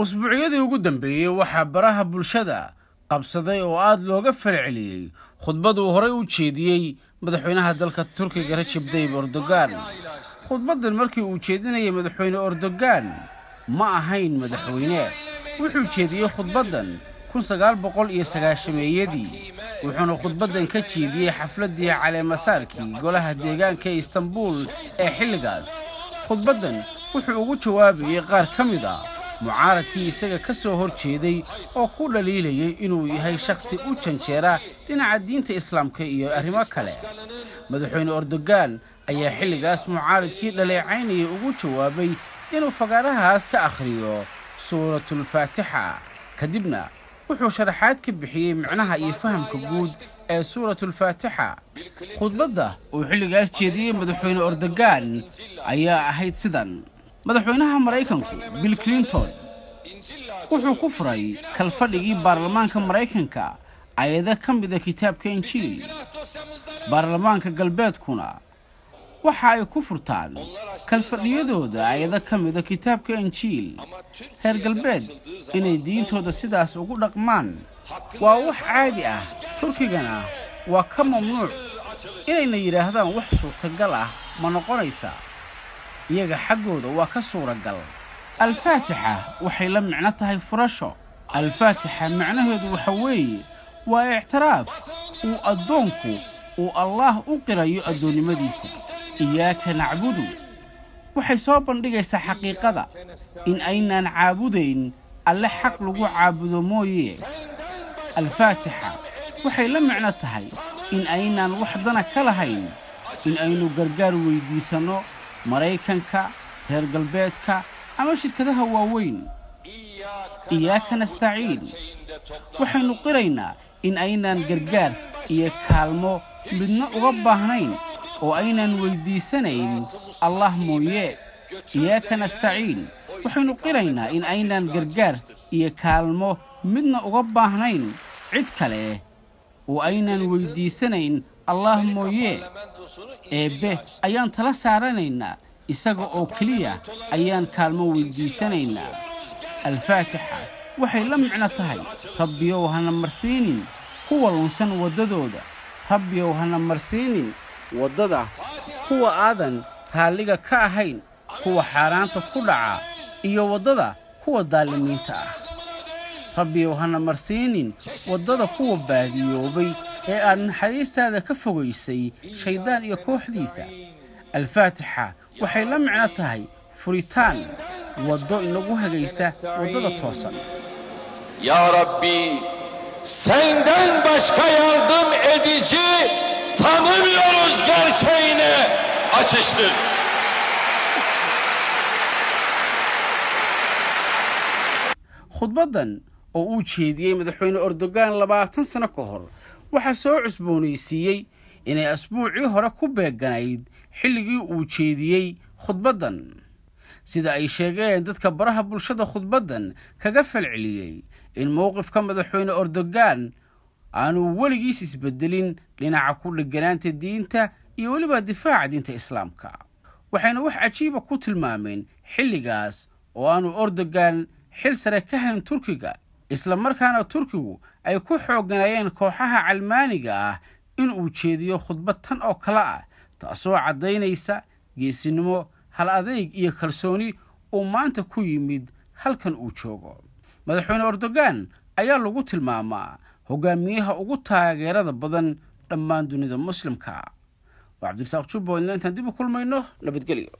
usbuucyadii ugu dambeeyey waxaa baraha bulshada qabsaday oo aada looga falceliyey khudbaduu horey u jeediyey madaxweynaha dalka turkiga rajab tayyib erdogan. Khudbaddan markii uu jeedinayay madaxweyne erdogan ma ahayn madaxweyne. Wuxuu jeediyey khudbaddan kun sagaal boqol iyo sagaashameeyadii wuxuuna khudbaddan ka jeediyey xafladdii caleemasaarkii golaha deegaanka ee istanbuul ee xilligaas. Khudbaddan wuxuu ugu jawaabayey qaar ka mid a mucaaradkii isaga ka soo hor jeeday oo ku dhaliilayay inuu yahay shakhsi u janjeera dhinaca diinta islaamka iyo arrimo kale. Madaxweyne erdogan ayaa xilligaas mucaaradkii dhaleecaynayay ugu jawaabay inuu fagaarahaas ka akhriyo suuratulfaatixa kadibna wuxuu sharaxaad ka bixiyey micnaha iyo fahamka guud ee suuratulfaatixa khudbadda uu xilligaas jeediyey madaxweyne erdogan ayaa ahayd sidan madaxweynaha maraykanku bill clinton wuxuu ku furay kalfadhigii baarlamaanka maraykanka ayado ka mida kitaabka injiil. Baarlamaanka galbeedkuna waxa ay ku furtaan kalfadhiyadooda ayado ka mida kitaabka injiil. Reer galbeed inay diintooda sidaas ugu dhaqmaan waa wax caadi ah. Turkigana waa ka mamnuuc. Inayna yidhaahdaan wax suurtagal ah ma noqonaysa iyaga xaggooda waa ka suuragal. Alfaatixa waxay la micno tahay furasho. Alfaatixa macnaheedu waxa weeye waa ictiraaf uu addoonku uu allaah u qirayo addoonnimadiisa. Iyaaka nacbudu. Waxay soo bandhigaysaa xaqiiqada in aynaan caabudayn alle xaq lagu caabudo mooye. Alfaatixa waxay la micno tahay in aynaan wax dana ka lahayn in aynu gargaar weyddiisanno maraykanka reer galbeedka ama shirkadaha waaweyn. Iyaaka nastaciin. Waxaynu qiraynaa in aynaan gargaar iyo kaalmo midna uga baahnayn oo aynaan weyddiisanayn allah mooye. Iyaaka nastaciin. Waxaynu qiraynaa in aynaan gargaar iyo kaalmo midna uga baahnayn. Cid kale oo aynaan weyddiisanayn allah mooye eebbe ayaan tala saaranaynaa. Isaga oo keliya ayaan kaalmo weyddiisanaynaa alfaatixa waxay la micno tahay rabbiyow hana marsiinin kuwa lunsan waddadooda. Rabbiyow hana marsiinin waddada kuwa aadan raalliga ka ahayn kuwa xaaraanta ku dhaca iyo waddada kuwa daalimiinta ah rabbiyow hana marsiinin waddada kuwa baadiyoobay ee aad naxariistaada ka fogaysay shayddaan iyo kooxdiisa alfaatixa waxay la micno tahay furitaan waddo inagu hagaysa waddada toosan Ya Rabbi senden başka yardım edici tanımıyoruz gerçeğine açıştır. khudbaddan oo uu jeediyey madaxweyne erdogan labaatan sano ka hor. Waxaa soo cusboonaysiiyey inay asbuucii hore ku beeganayd xilligii uu jeediyey khudbaddan. Sida ay sheegeen dadka baraha bulshada khudbaddan kaga falceliyey in mowqifka madaxweyne erdogan aanu weligiis isbedelin dhinaca ku dheganaanta diinta iyo weliba difaaca diinta islaamka. Waxayna wax cajiiba ku tilmaameen xilligaas oo aanu erdogan xil sare ka hayn turkiga isla markaana turkigu ay ku xooganayeen kooxaha calmaaniga ah in uu jeediyo khudbad tan oo kale ah taasoo caddaynaysa geesinimo hal adayg iyo kalsooni uu maanta ku yimid halkan uu joogo. Madaxweyne erdogan ayaa lagu tilmaamaa hogaamiyaha ugu taageerada badan dhammaan dunida muslimka. Waa cabdirasaaq jubbaland intaan dib u kulmayno nabadgelyo